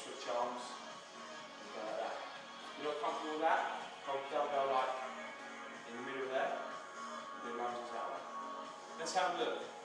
switch arms, and go like that. If you're not comfortable with that, Hold the dumbbell like in the middle there, then lunges that way. Let's have a look.